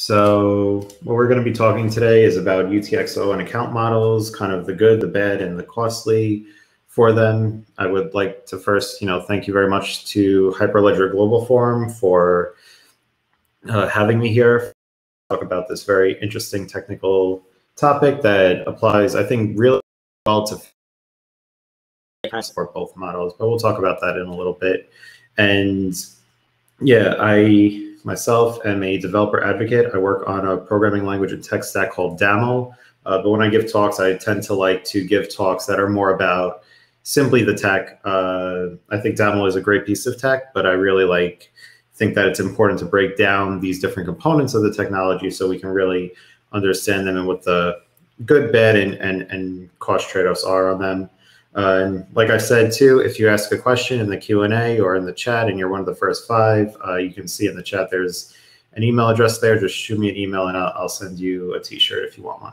So what we're going to be talking today is about UTXO and account models, kind of the good, the bad, and the costly for them. I would like to first, you know, thank you very much to Hyperledger Global Forum for uh, having me here. Talk about this very interesting technical topic that applies, I think, really well to support both models, but we'll talk about that in a little bit. And yeah, I myself am a developer advocate. I work on a programming language and tech stack called DAML. Uh, but when I give talks, I tend to like to give talks that are more about simply the tech. Uh, I think DAML is a great piece of tech, but I really like think that it's important to break down these different components of the technology so we can really understand them and what the good, bad, and and, and cost trade-offs are on them. And like I said too, if you ask a question in the Q and A or in the chat, and you're one of the first five, uh, you can see in the chat there's an email address there. Just shoot me an email, and I'll, I'll send you a T-shirt if you want one.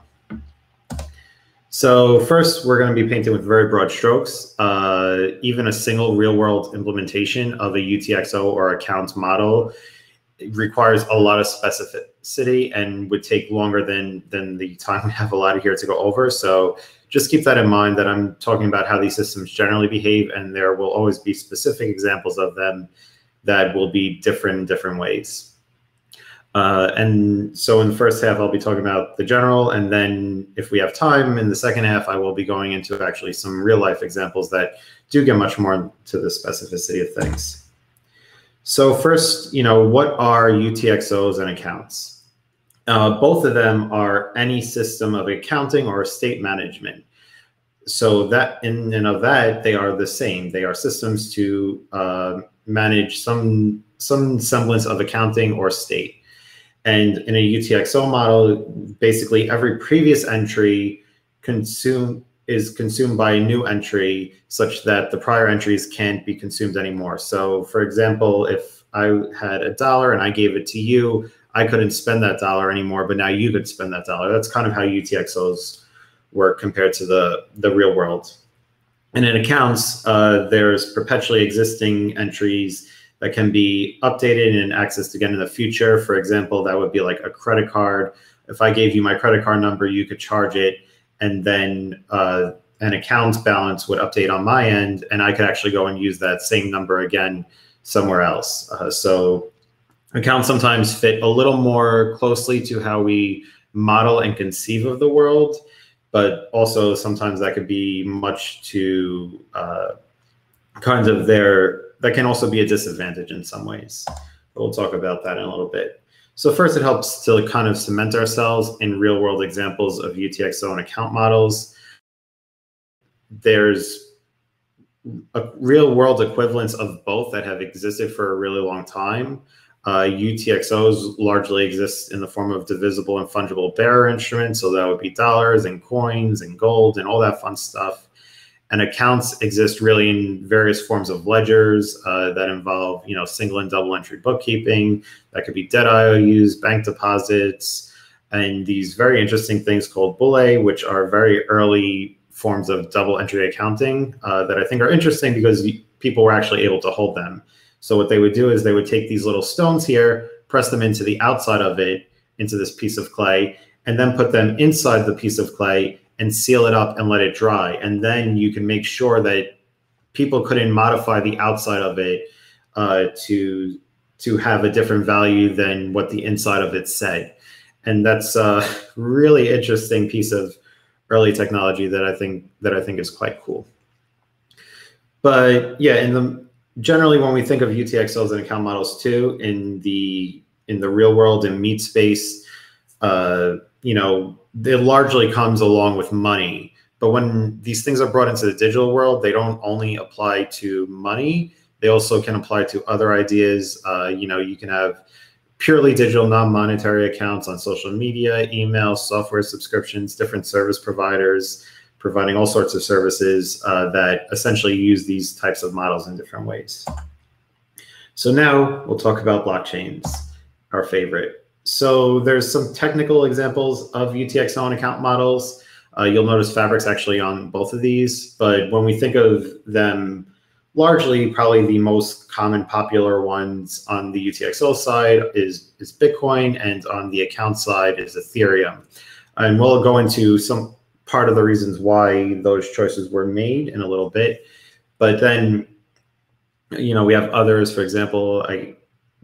So first, we're going to be painting with very broad strokes. Uh, even a single real-world implementation of a UTXO or account model requires a lot of specificity and would take longer than than the time we have allotted here to go over. So just keep that in mind that I'm talking about how these systems generally behave, and there will always be specific examples of them that will be different in different ways. Uh, and so in the first half, I'll be talking about the general, and then if we have time in the second half, I will be going into actually some real life examples that do get much more into the specificity of things. So first, you know, what are UTXOs and accounts? Uh, both of them are any system of accounting or estate management. So that in and of that, they are the same. They are systems to uh, manage some some semblance of accounting or state. And in a UTXO model, basically every previous entry consume is consumed by a new entry such that the prior entries can't be consumed anymore. So for example, if I had a dollar and I gave it to you, I couldn't spend that dollar anymore, but now you could spend that dollar. That's kind of how UTXOs work compared to the, the real world. And in accounts, uh, there's perpetually existing entries that can be updated and accessed again in the future. For example, that would be like a credit card. If I gave you my credit card number, you could charge it, and then uh, an account's balance would update on my end, and I could actually go and use that same number again somewhere else. Uh, so accounts sometimes fit a little more closely to how we model and conceive of the world, but also sometimes that could be much too uh, kind of there. That can also be a disadvantage in some ways. But we'll talk about that in a little bit. So first, it helps to kind of cement ourselves in real world examples of UTXO and account models. There's a real world equivalents of both that have existed for a really long time. Uh, UTXOs largely exist in the form of divisible and fungible bearer instruments. So that would be dollars and coins and gold and all that fun stuff. And accounts exist really in various forms of ledgers uh, that involve, you know, single and double entry bookkeeping. That could be debt IOUs, bank deposits, and these very interesting things called bullae, which are very early forms of double entry accounting uh, that I think are interesting because people were actually able to hold them. So what they would do is they would take these little stones here, press them into the outside of it, into this piece of clay, and then put them inside the piece of clay and seal it up and let it dry. And then you can make sure that people couldn't modify the outside of it uh, to to have a different value than what the inside of it said. And that's a really interesting piece of early technology that I think that I think is quite cool. But yeah, in the generally when we think of UTXOs and account models too in the in the real world and meat space, uh, you know, it largely comes along with money. But when these things are brought into the digital world, they don't only apply to money. They also can apply to other ideas. Uh, you know, you can have purely digital non-monetary accounts on social media, email, software subscriptions, different service providers, providing all sorts of services uh, that essentially use these types of models in different ways. So now we'll talk about blockchains, our favorite. So there's some technical examples of UTXO and account models. Uh, you'll notice Fabric's actually on both of these, but when we think of them largely probably the most common popular ones on the UTXO side is, is Bitcoin and on the account side is Ethereum. And we'll go into some part of the reasons why those choices were made in a little bit. But then, you know, we have others, for example, I,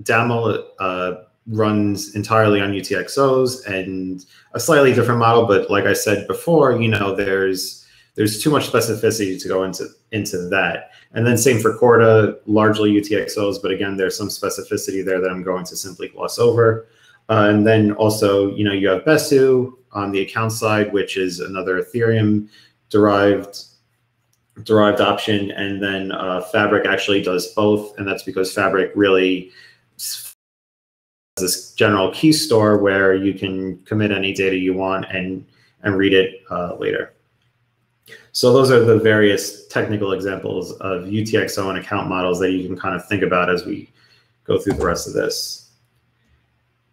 Daml uh, runs entirely on UTXOs and a slightly different model. But like I said before, you know, there's there's too much specificity to go into into that. And then same for Corda, largely UTXOs, but again, there's some specificity there that I'm going to simply gloss over. Uh, and then also, you know, you have Besu on the account side, which is another Ethereum derived derived option. And then uh, Fabric actually does both. And that's because Fabric really has this general key store where you can commit any data you want and and read it uh, later. So those are the various technical examples of UTXO and account models that you can kind of think about as we go through the rest of this.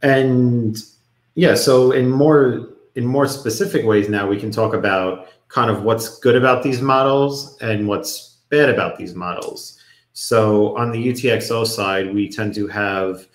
And yeah, so in more in more specific ways now we can talk about kind of what's good about these models and what's bad about these models. So on the UTXO side, we tend to have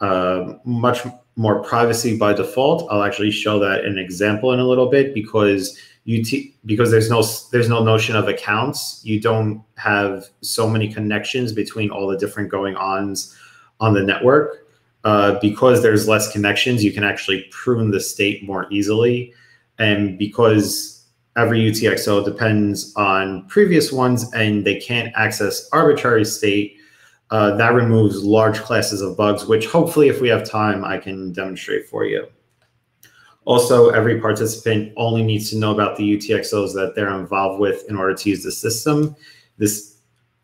uh, much more privacy by default. I'll actually show that an example in a little bit because UT because there's no there's no notion of accounts. You don't have so many connections between all the different going ons on the network. Uh, because there's less connections, you can actually prune the state more easily. And because every UTXO depends on previous ones and they can't access arbitrary state, uh, that removes large classes of bugs, which hopefully, if we have time, I can demonstrate for you. Also, every participant only needs to know about the UTXOs that they're involved with in order to use the system. This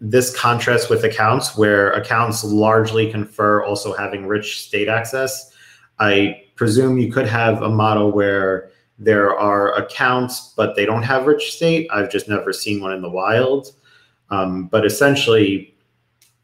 this contrasts with accounts where accounts largely confer also having rich state access. I presume you could have a model where there are accounts, but they don't have rich state. I've just never seen one in the wild. Um, but essentially,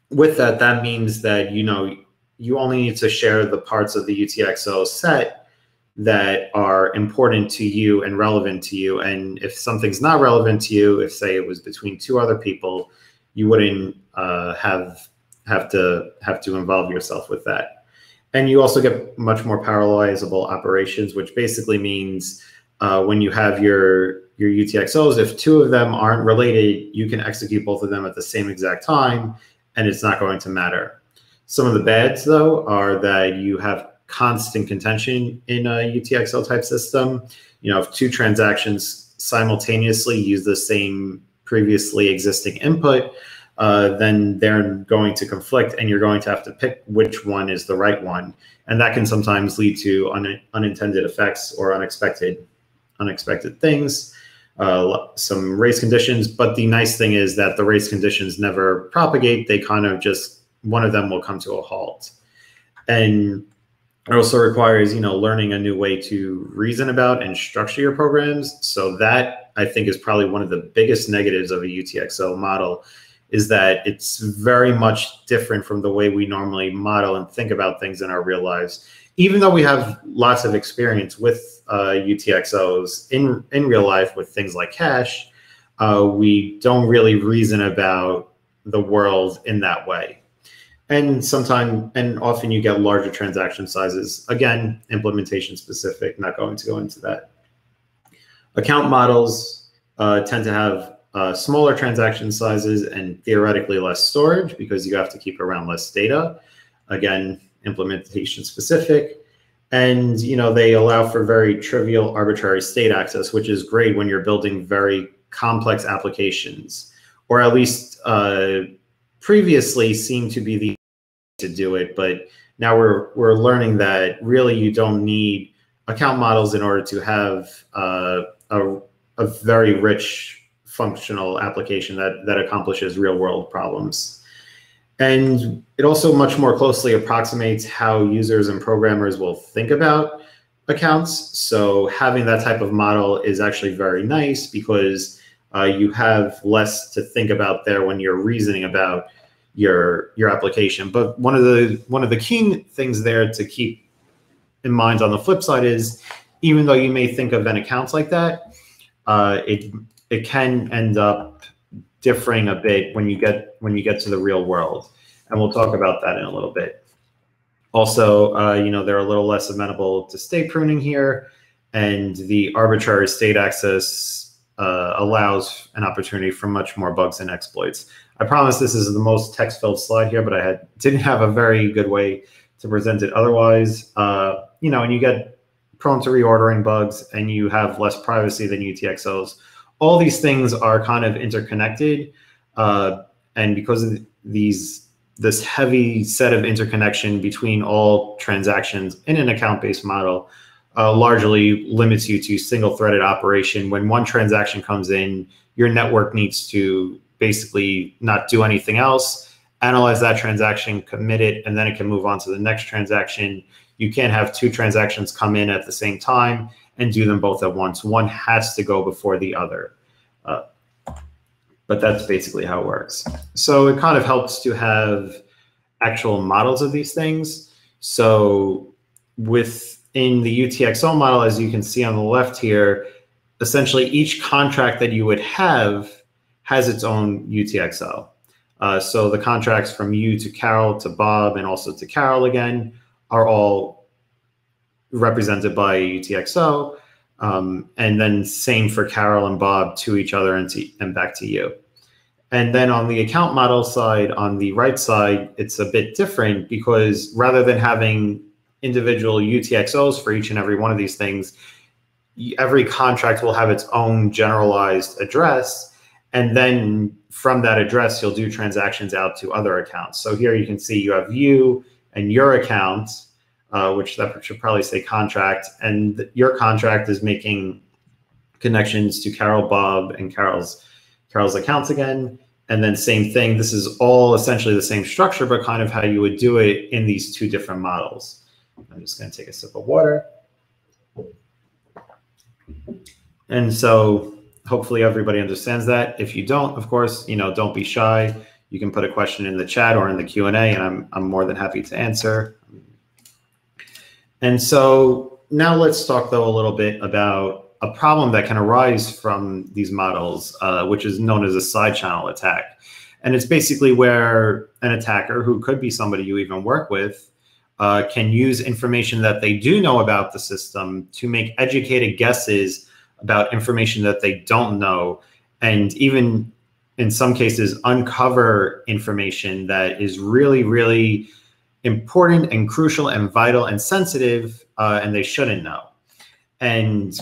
with that, that means that you know you only need to share the parts of the UTXO set that are important to you and relevant to you. And if something's not relevant to you, if say it was between two other people, you wouldn't uh, have have to have to involve yourself with that. And you also get much more parallelizable operations, which basically means uh, when you have your your UTXOs, if two of them aren't related, you can execute both of them at the same exact time, and it's not going to matter. Some of the bads, though, are that you have constant contention in a UTXO type system. You know, if two transactions simultaneously use the same previously existing input, uh, then they're going to conflict and you're going to have to pick which one is the right one. And that can sometimes lead to un unintended effects or unexpected unexpected things, uh, some race conditions. But the nice thing is that the race conditions never propagate. They kind of just, one of them will come to a halt. And it also requires, you know, learning a new way to reason about and structure your programs. So that I think is probably one of the biggest negatives of a UTXO model is that it's very much different from the way we normally model and think about things in our real lives. Even though we have lots of experience with uh, UTXOs in, in real life with things like cash, uh, we don't really reason about the world in that way. And sometimes and often you get larger transaction sizes. Again implementation specific not going to go into that account models uh, tend to have uh, smaller transaction sizes and theoretically less storage because you have to keep around less data. Again implementation specific. And you know they allow for very trivial arbitrary state access which is great when you're building very complex applications or at least uh, previously seemed to be the way to do it, but now we're we're learning that really you don't need account models in order to have uh, a, a very rich functional application that that accomplishes real world problems. And it also much more closely approximates how users and programmers will think about accounts. So having that type of model is actually very nice because uh, you have less to think about there when you're reasoning about your your application. But one of the one of the key things there to keep in mind on the flip side is even though you may think of an accounts like that, uh, it it can end up differing a bit when you get when you get to the real world, and we'll talk about that in a little bit. Also, uh, you know, they're a little less amenable to state pruning here, and the arbitrary state access uh, allows an opportunity for much more bugs and exploits. I promise this is the most text-filled slide here, but I had didn't have a very good way to present it otherwise. Uh, you know, and you get prone to reordering bugs, and you have less privacy than UTXOs. All these things are kind of interconnected, uh, and because of these this heavy set of interconnection between all transactions in an account-based model uh, largely limits you to single-threaded operation. When one transaction comes in, your network needs to basically not do anything else, analyze that transaction, commit it, and then it can move on to the next transaction. You can't have two transactions come in at the same time and do them both at once. One has to go before the other. Uh, but that's basically how it works. So it kind of helps to have actual models of these things. So within the UTXO model, as you can see on the left here, essentially each contract that you would have has its own UTXO. Uh, so the contracts from you to Carol to Bob and also to Carol again are all represented by UTXO. Um, and then same for Carol and Bob to each other and, to, and back to you. And then on the account model side, on the right side, it's a bit different because rather than having individual UTXOs for each and every one of these things, every contract will have its own generalized address. And then from that address, you'll do transactions out to other accounts. So here you can see you have you and your account uh, which that should probably say contract. And your contract is making connections to Carol Bob and Carol's Carol's accounts again. And then same thing. This is all essentially the same structure, but kind of how you would do it in these two different models. I'm just going to take a sip of water. And so hopefully everybody understands that. If you don't, of course, you know, don't be shy. You can put a question in the chat or in the Q&A, and I'm, I'm more than happy to answer. And so now let's talk though a little bit about a problem that can arise from these models, uh, which is known as a side channel attack. And it's basically where an attacker, who could be somebody you even work with, uh, can use information that they do know about the system to make educated guesses about information that they don't know, and even in some cases uncover information that is really, really important and crucial and vital and sensitive, uh, and they shouldn't know. And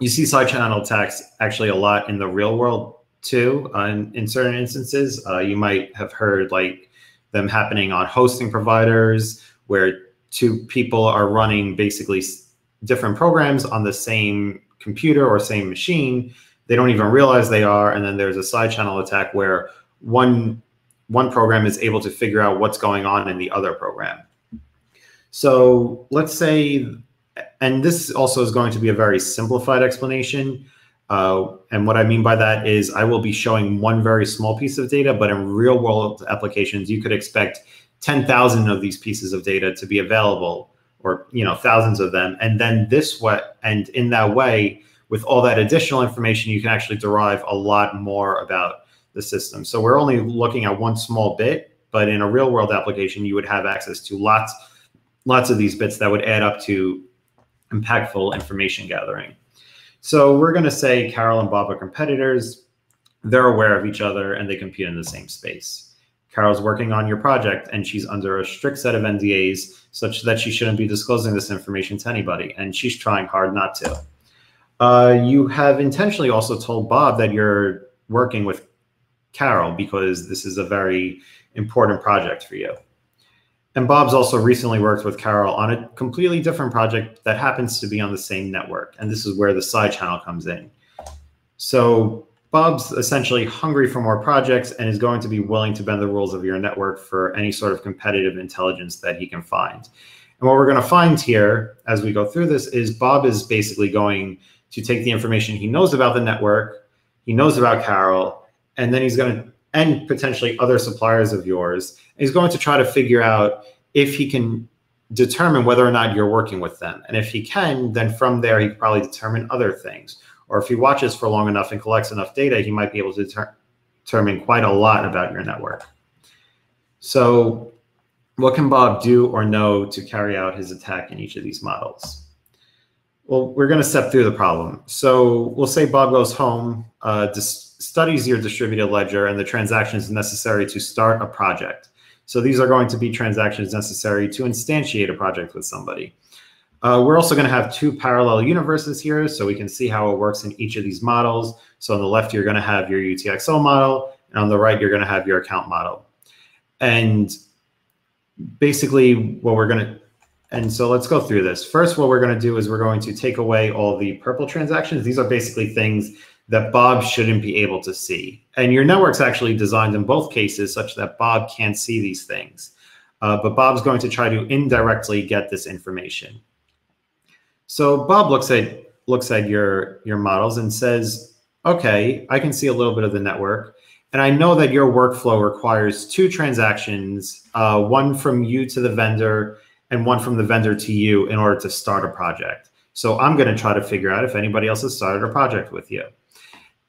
you see side channel attacks actually a lot in the real world too. Uh, in, in, certain instances, uh, you might have heard like them happening on hosting providers where two people are running basically different programs on the same computer or same machine. They don't even realize they are, and then there's a side channel attack where one one program is able to figure out what's going on in the other program. So let's say, and this also is going to be a very simplified explanation. Uh, and what I mean by that is I will be showing one very small piece of data, but in real world applications, you could expect 10,000 of these pieces of data to be available or, you know, thousands of them. And then this way, and in that way, with all that additional information, you can actually derive a lot more about the system. So we're only looking at one small bit, but in a real world application, you would have access to lots, lots of these bits that would add up to impactful information gathering. So we're going to say Carol and Bob are competitors. They're aware of each other and they compete in the same space. Carol's working on your project and she's under a strict set of NDAs such that she shouldn't be disclosing this information to anybody. And she's trying hard not to. Uh, you have intentionally also told Bob that you're working with Carol because this is a very important project for you. And Bob's also recently worked with Carol on a completely different project that happens to be on the same network. And this is where the side channel comes in. So Bob's essentially hungry for more projects and is going to be willing to bend the rules of your network for any sort of competitive intelligence that he can find. And what we're going to find here as we go through this is Bob is basically going to take the information he knows about the network, he knows about Carol, and then he's going to and potentially other suppliers of yours he's going to try to figure out if he can determine whether or not you're working with them and if he can then from there he can probably determine other things or if he watches for long enough and collects enough data he might be able to deter determine quite a lot about your network. So what can Bob do or know to carry out his attack in each of these models? Well, we're going to step through the problem. So we'll say Bob goes home, uh, studies your distributed ledger and the transactions necessary to start a project. So these are going to be transactions necessary to instantiate a project with somebody. Uh, we're also going to have two parallel universes here, so we can see how it works in each of these models. So on the left, you're going to have your UTXO model, and on the right, you're going to have your account model. And basically what we're going to, and so let's go through this. First, what we're going to do is we're going to take away all the purple transactions. These are basically things that Bob shouldn't be able to see. And your network's actually designed in both cases such that Bob can't see these things. Uh, but Bob's going to try to indirectly get this information. So Bob looks at looks at your your models and says, "Okay, I can see a little bit of the network, and I know that your workflow requires two transactions, uh, one from you to the vendor and one from the vendor to you in order to start a project. So I'm going to try to figure out if anybody else has started a project with you."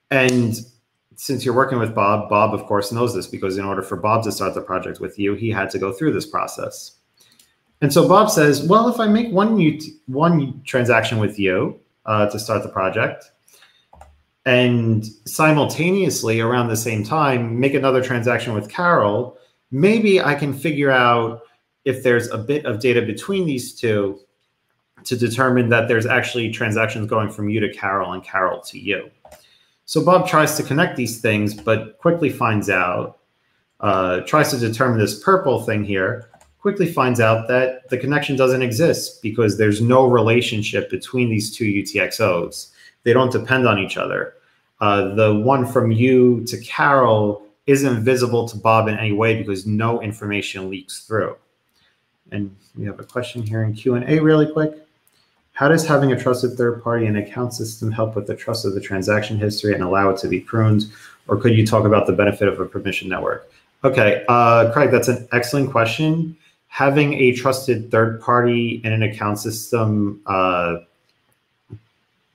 And since you're working with Bob, Bob, of course, knows this because in order for Bob to start the project with you, he had to go through this process. And so Bob says, well, if I make one, one transaction with you uh, to start the project, and simultaneously around the same time make another transaction with Carol, maybe I can figure out if there's a bit of data between these two to determine that there's actually transactions going from you to Carol and Carol to you. So Bob tries to connect these things, but quickly finds out, uh, tries to determine this purple thing here, quickly finds out that the connection doesn't exist because there's no relationship between these two UTXOs. They don't depend on each other. Uh, the one from you to Carol isn't visible to Bob in any way because no information leaks through. And we have a question here in Q&A really quick. How does having a trusted third party and account system help with the trust of the transaction history and allow it to be pruned? Or could you talk about the benefit of a permission network? Okay, uh, Craig, that's an excellent question. Having a trusted third party and an account system uh,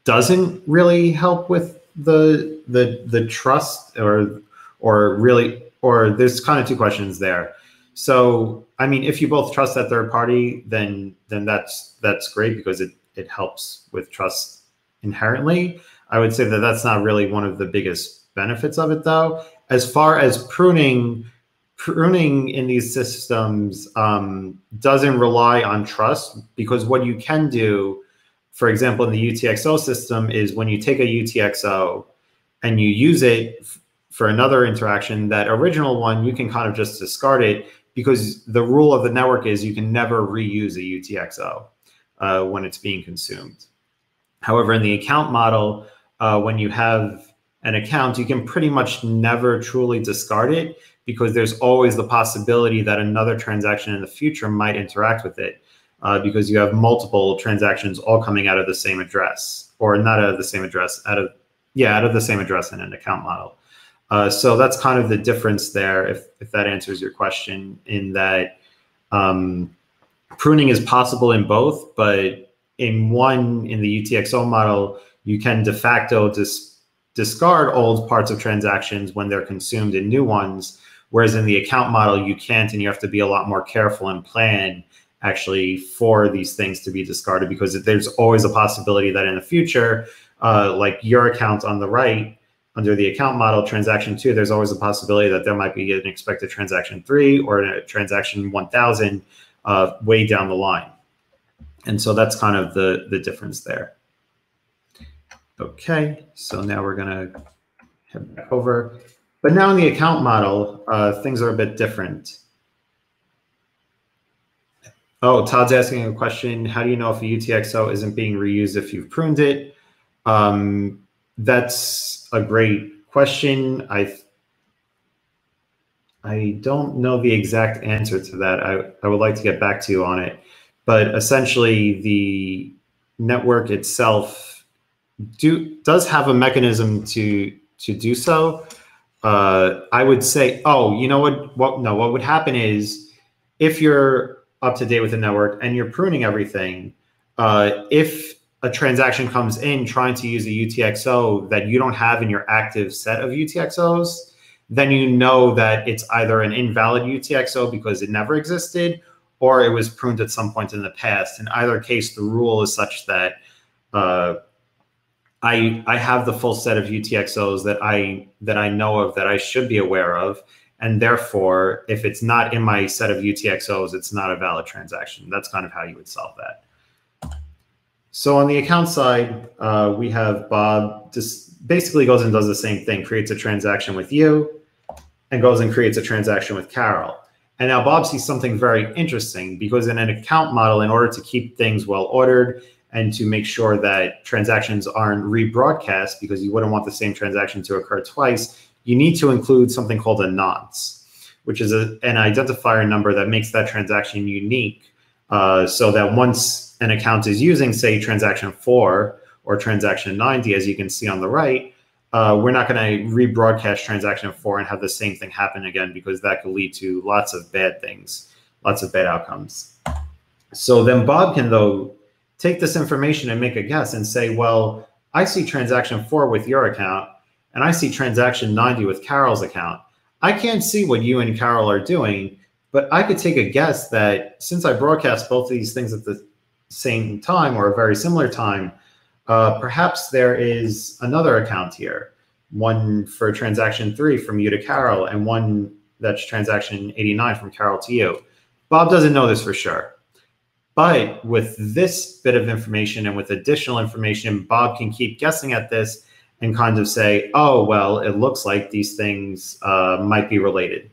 doesn't really help with the the the trust or or really or there's kind of two questions there. So I mean, if you both trust that third party, then then that's that's great because it it helps with trust inherently. I would say that that's not really one of the biggest benefits of it, though. As far as pruning, pruning in these systems um, doesn't rely on trust because what you can do, for example, in the UTXO system, is when you take a UTXO and you use it for another interaction, that original one you can kind of just discard it because the rule of the network is you can never reuse a UTXO uh, when it's being consumed. However, in the account model, uh, when you have an account, you can pretty much never truly discard it because there's always the possibility that another transaction in the future might interact with it uh, because you have multiple transactions all coming out of the same address or not out of the same address, out of, yeah, out of the same address in an account model. Uh, so that's kind of the difference there, if, if that answers your question, in that um, pruning is possible in both, but in one, in the UTXO model, you can de facto dis discard old parts of transactions when they're consumed in new ones. Whereas in the account model, you can't, and you have to be a lot more careful and plan actually for these things to be discarded because there's always a possibility that in the future, uh, like your account on the right, under the account model transaction two, there's always a possibility that there might be an expected transaction three or a transaction 1000 uh, way down the line. And so that's kind of the, the difference there. Okay, so now we're gonna head back over. But now in the account model, uh, things are a bit different. Oh, Todd's asking a question. How do you know if a UTXO isn't being reused if you've pruned it? Um, that's a great question. I I don't know the exact answer to that. I, I would like to get back to you on it. But essentially, the network itself do does have a mechanism to to do so. Uh, I would say, oh, you know what? What no? What would happen is if you're up to date with the network and you're pruning everything, uh, if a transaction comes in trying to use a UTXO that you don't have in your active set of UTXOs, then you know that it's either an invalid UTXO because it never existed or it was pruned at some point in the past. In either case, the rule is such that uh, I I have the full set of UTXOs that I that I know of that I should be aware of, and therefore, if it's not in my set of UTXOs, it's not a valid transaction. That's kind of how you would solve that. So on the account side, uh, we have Bob just basically goes and does the same thing, creates a transaction with you, and goes and creates a transaction with Carol. And now Bob sees something very interesting because in an account model, in order to keep things well ordered and to make sure that transactions aren't rebroadcast because you wouldn't want the same transaction to occur twice, you need to include something called a nonce, which is a, an identifier number that makes that transaction unique uh, so that once an account is using, say, transaction four or transaction 90, as you can see on the right, uh, we're not going to rebroadcast transaction four and have the same thing happen again because that could lead to lots of bad things, lots of bad outcomes. So then Bob can, though, take this information and make a guess and say, well, I see transaction four with your account and I see transaction 90 with Carol's account. I can't see what you and Carol are doing, but I could take a guess that since I broadcast both of these things at the same time or a very similar time, uh, perhaps there is another account here, one for transaction three from you to Carol, and one that's transaction 89 from Carol to you. Bob doesn't know this for sure. But with this bit of information and with additional information, Bob can keep guessing at this and kind of say, oh, well, it looks like these things uh, might be related.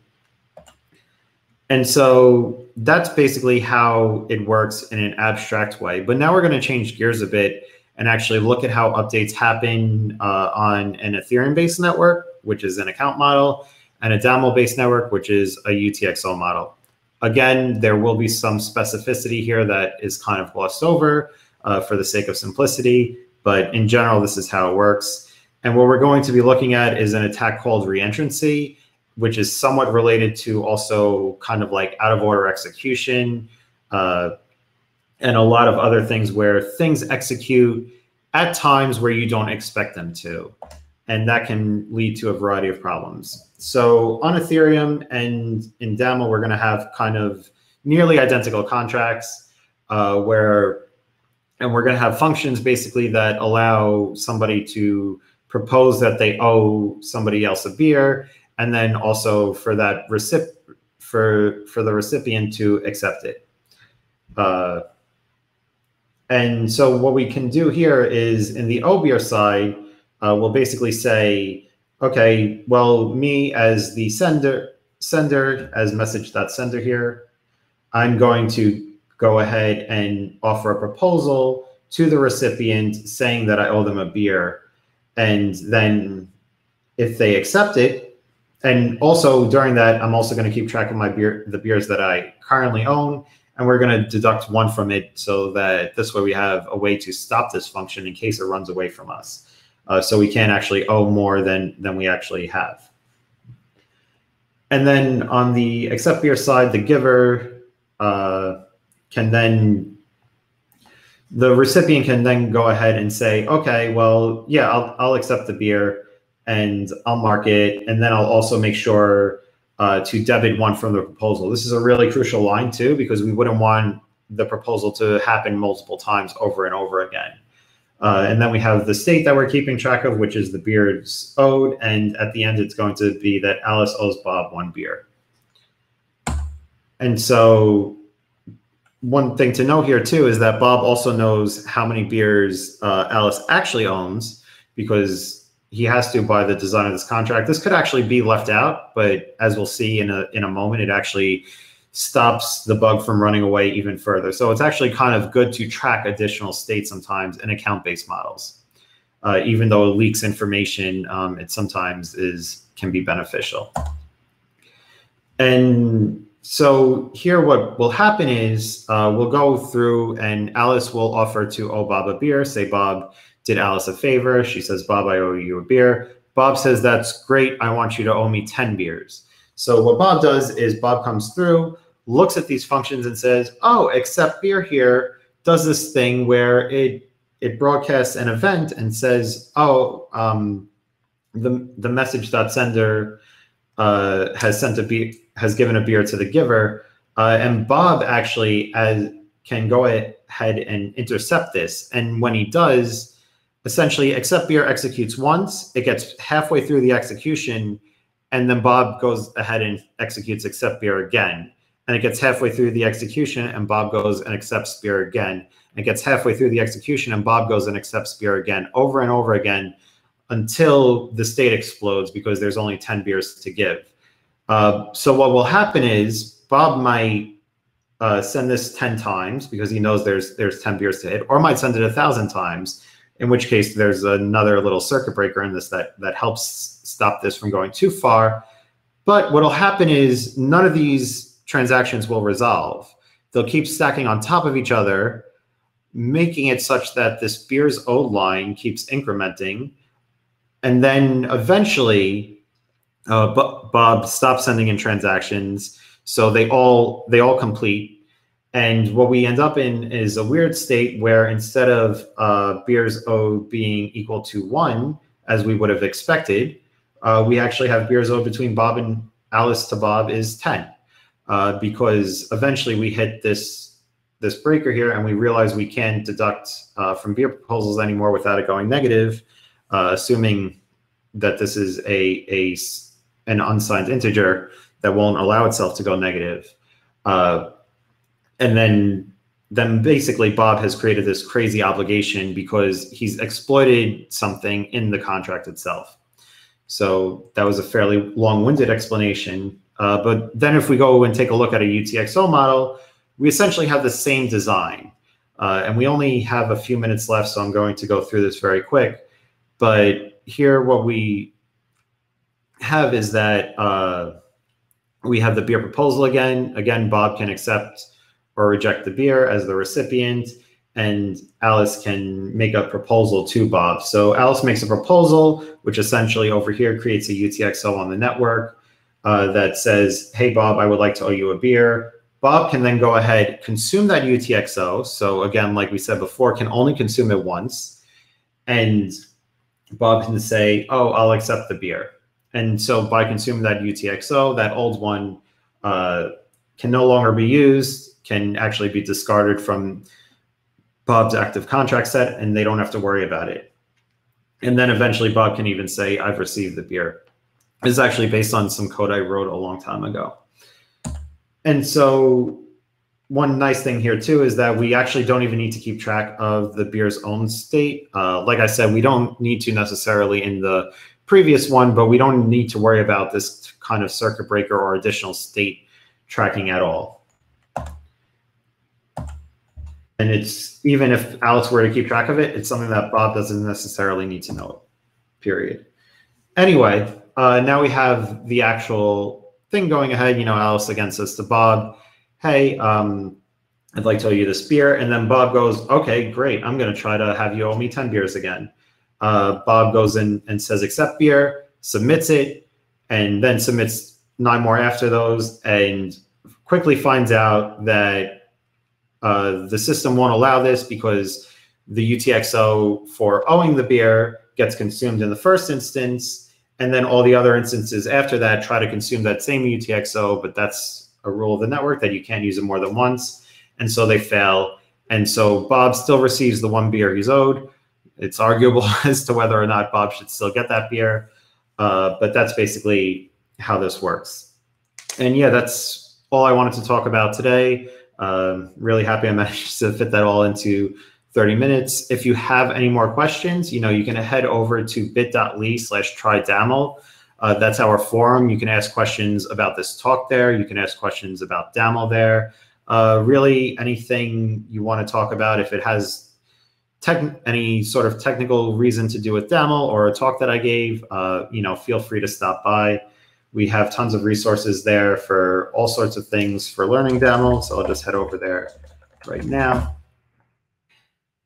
And so that's basically how it works in an abstract way. But now we're going to change gears a bit and actually look at how updates happen uh, on an Ethereum-based network, which is an account model, and a DAML-based network, which is a UTXO model. Again, there will be some specificity here that is kind of glossed over uh, for the sake of simplicity, but in general, this is how it works. And what we're going to be looking at is an attack called reentrancy, which is somewhat related to also kind of like out of order execution, uh, and a lot of other things where things execute at times where you don't expect them to. And that can lead to a variety of problems. So on Ethereum and in DAML, we're going to have kind of nearly identical contracts uh, where, and we're going to have functions basically that allow somebody to propose that they owe somebody else a beer, and then also for that recip for for the recipient to accept it. Uh, and so what we can do here is in the Obeer side, uh, we'll basically say, okay, well, me as the sender, sender as message.sender here, I'm going to go ahead and offer a proposal to the recipient saying that I owe them a beer. And then if they accept it, and also during that, I'm also going to keep track of my beer, the beers that I currently own and we're going to deduct one from it so that this way we have a way to stop this function in case it runs away from us. Uh, so we can't actually owe more than, than we actually have. And then on the accept beer side, the giver uh, can then, the recipient can then go ahead and say, okay, well, yeah, I'll, I'll accept the beer and I'll mark it. And then I'll also make sure uh, to debit one from the proposal. This is a really crucial line too, because we wouldn't want the proposal to happen multiple times over and over again. Uh, and then we have the state that we're keeping track of, which is the beers owed. And at the end, it's going to be that Alice owes Bob one beer. And so one thing to know here too is that Bob also knows how many beers uh, Alice actually owns because he has to by the design of this contract. This could actually be left out, but as we'll see in a in a moment, it actually stops the bug from running away even further. So it's actually kind of good to track additional states sometimes in account-based models. Uh, even though it leaks information, um, it sometimes is can be beneficial. And so here what will happen is uh, we'll go through and Alice will offer to owe Bob a beer, say, Bob, did Alice a favor. She says, Bob, I owe you a beer. Bob says, That's great. I want you to owe me 10 beers. So what Bob does is Bob comes through, looks at these functions and says, Oh, accept beer here does this thing where it it broadcasts an event and says, Oh, um, the the message that sender uh, has sent a beer, has given a beer to the giver, uh, and Bob actually as can go ahead and intercept this. And when he does, essentially, accept beer executes once, it gets halfway through the execution, and then Bob goes ahead and executes accept beer again. And it gets halfway through the execution, and Bob goes and accepts beer again. And it gets halfway through the execution, and Bob goes and accepts beer again, over and over again, until the state explodes because there's only 10 beers to give. Uh, so what will happen is Bob might uh, send this 10 times because he knows there's there's 10 beers to hit, or might send it a thousand times, in which case there's another little circuit breaker in this that that helps stop this from going too far. But what'll happen is none of these transactions will resolve. They'll keep stacking on top of each other, making it such that this beer's O line keeps incrementing. And then eventually, uh, Bob stops sending in transactions so they all they all complete. And what we end up in is a weird state where instead of uh, beers O being equal to one, as we would have expected, uh, we actually have beers O between Bob and Alice to Bob is 10. Uh, because eventually we hit this this breaker here and we realize we can't deduct uh, from beer proposals anymore without it going negative, uh, assuming that this is a, a an unsigned integer that won't allow itself to go negative. Uh, and then then basically Bob has created this crazy obligation because he's exploited something in the contract itself. So that was a fairly long-winded explanation. Uh, but then if we go and take a look at a UTXO model, we essentially have the same design. Uh, and we only have a few minutes left, so I'm going to go through this very quick. But here what we have is that uh, we have the beer proposal again. Again, Bob can accept or reject the beer as the recipient, and Alice can make a proposal to Bob. So Alice makes a proposal, which essentially over here creates a UTXO on the network uh, that says, hey, Bob, I would like to owe you a beer. Bob can then go ahead, consume that UTXO. So again, like we said before, can only consume it once. And Bob can say, oh, I'll accept the beer. And so by consuming that UTXO, that old one uh, can no longer be used, can actually be discarded from Bob's active contract set, and they don't have to worry about it. And then eventually Bob can even say, I've received the beer. This is actually based on some code I wrote a long time ago. And so one nice thing here too is that we actually don't even need to keep track of the beer's own state. Uh, like I said, we don't need to necessarily in the previous one, but we don't need to worry about this kind of circuit breaker or additional state tracking at all. And it's even if Alice were to keep track of it, it's something that Bob doesn't necessarily need to know, period. Anyway, uh, now we have the actual thing going ahead. You know, Alice again says to Bob, hey, um, I'd like to owe you this beer. And then Bob goes, okay, great. I'm going to try to have you owe me 10 beers again uh, Bob goes in and says accept beer, submits it, and then submits nine more after those, and quickly finds out that uh, the system won't allow this because the UTXO for owing the beer gets consumed in the first instance, and then all the other instances after that try to consume that same UTXO, but that's a rule of the network that you can't use it more than once, and so they fail. And so Bob still receives the one beer he's owed, it's arguable as to whether or not Bob should still get that beer, uh, but that's basically how this works. And yeah, that's all I wanted to talk about today. Um, really happy I managed to fit that all into 30 minutes. If you have any more questions, you know, you can head over to bit.ly slash trydaml. Uh, that's our forum. You can ask questions about this talk there. You can ask questions about DAML there. Uh, really, anything you want to talk about, if it has any sort of technical reason to do with DAML or a talk that I gave, uh, you know, feel free to stop by. We have tons of resources there for all sorts of things for learning DAML. So I'll just head over there right now.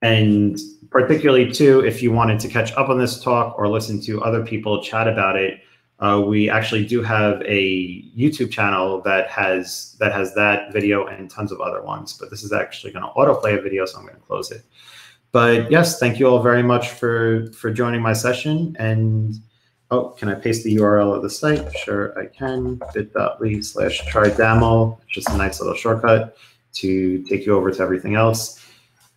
And particularly too, if you wanted to catch up on this talk or listen to other people chat about it, uh, we actually do have a YouTube channel that has that has that video and tons of other ones. But this is actually going to autoplay a video, so I'm going to close it. But yes, thank you all very much for for joining my session, and oh, can I paste the URL of the site? Sure, I can. bit.ly slash trydaml, just a nice little shortcut to take you over to everything else.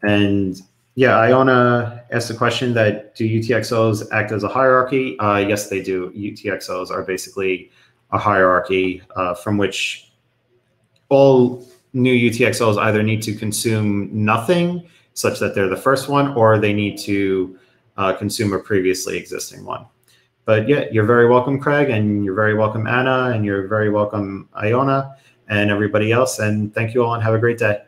And yeah, Iona asked a question that do UTXOs act as a hierarchy? Uh, yes, they do. UTXOs are basically a hierarchy uh, from which all new UTXOs either need to consume nothing, such that they're the first one, or they need to uh, consume a previously existing one. But yeah, you're very welcome, Craig, and you're very welcome, Anna, and you're very welcome, Iona, and everybody else. And thank you all, and have a great day.